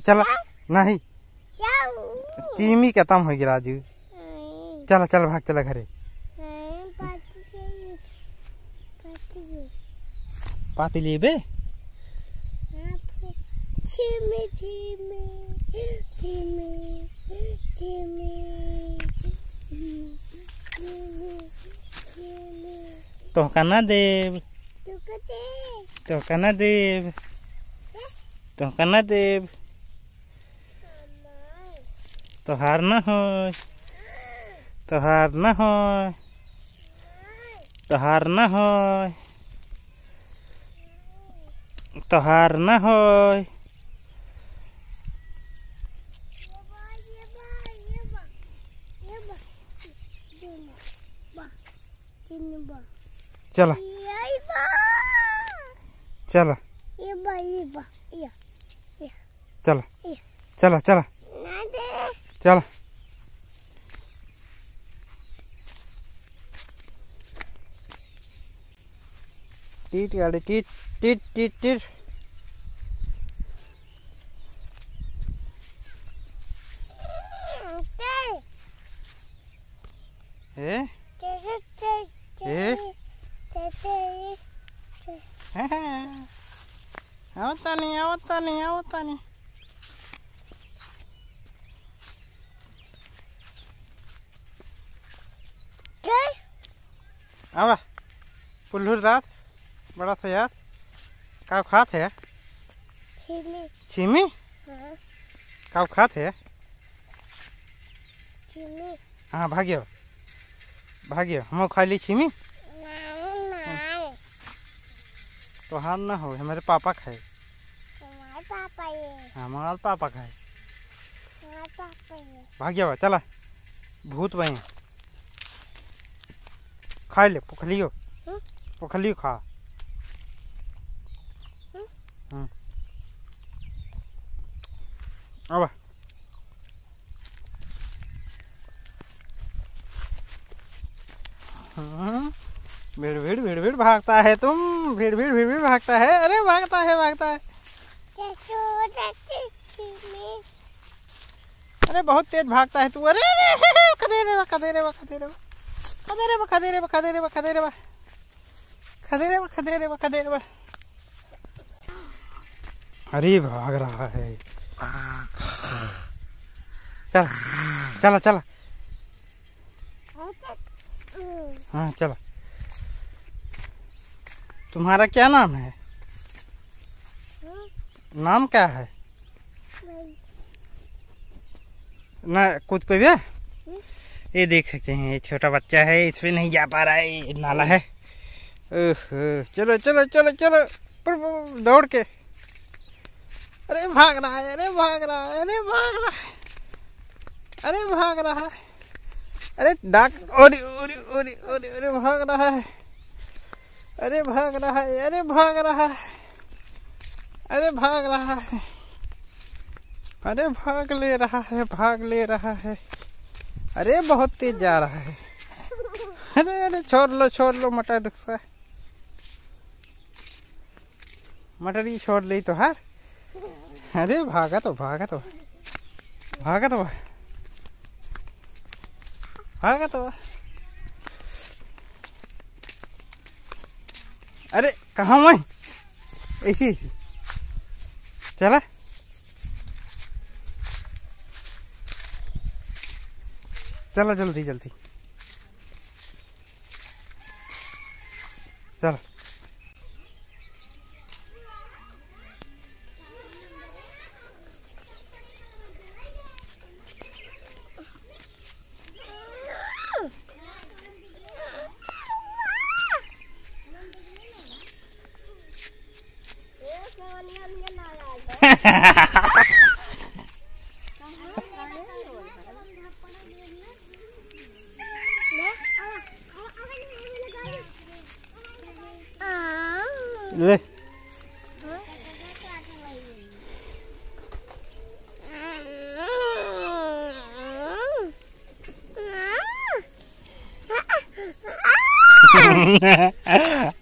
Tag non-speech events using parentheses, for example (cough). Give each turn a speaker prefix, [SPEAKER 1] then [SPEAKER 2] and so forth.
[SPEAKER 1] चला। नहीं। चीमी खत्म हो गया राजू। चल चल भाग चला घरे। पाती लेबे
[SPEAKER 2] Timmy, Timmy, Timmy, Timmy, Timmy, Timmy.
[SPEAKER 1] तो कना देव।
[SPEAKER 2] तो
[SPEAKER 1] कना देव। तो कना देव। तो हार ना हो। तो हार ना हो। तो ना हो। तो ना हो। चला। चला। चला। चला। चला। चल। टीट गाड़ी टीट टीट टीट टीट। ए? ए? हाँ तानी हाँ तानी आवा। पुल्लू रात बड़ा था यार का खात है? छिमी। का खात है? हाँ भाग्य। भाग्य। हम खा ली छिमी? तो हाथ ना हो हमारे पापा खाए।
[SPEAKER 2] पापा ये।
[SPEAKER 1] हमारा पापा खाए।
[SPEAKER 2] पापा ये।
[SPEAKER 1] भाग्य चला। भूत बही खा ले पुखलियो
[SPEAKER 2] हम्म?
[SPEAKER 1] पुखलियो खा
[SPEAKER 2] हम्म?
[SPEAKER 1] हम्म। अब हम्म, भीड़ भीड़ भीड़ भीड़ भागता है तुम भीड़ भीड़ भीड़ भीड़ भागता है अरे भागता है भागता है अरे बहुत तेज भागता है तू अरे अरे, अरे, अरे, खदे रे カデレバカデレバカデレバカデレバカデレバカデレバカデレバ अरे भाग रहा है चल चल चल हाँ चल तुम्हारा क्या नाम है? नाम क्या है? ना कुछ पे भी है? ये देख सकते हैं ये छोटा बच्चा है इस पे नहीं जा पा रहा है नाला है। चलो चलो चलो चलो पुर, पुर, दौड़ के। अरे भाग रहा है अरे भाग रहा है अरे भाग रहा है। अरे भाग रहा है। अरे डाक ओरी ओरी ओरी ओरी अरे भाग रहा है। अरे भाग रहा है अरे भाग रहा है। अरे भाग रहा है। अरे भाग ले रहा है भाग ले रहा है। अरे, बहुत तेज जा रहा है। अरे अरे, छोड़ लो छोड़ लो, मटर रिक्शा मटर ही छोड़ ली तो हार अरे, भागा तो भागा तो। भागा तो। भागा तो। अरे, कहाँ मैं? ऐसी चला। चलो जल्दी जल्दी। चलो। (laughs) (laughs) (laughs) ले
[SPEAKER 2] Ha ha ha!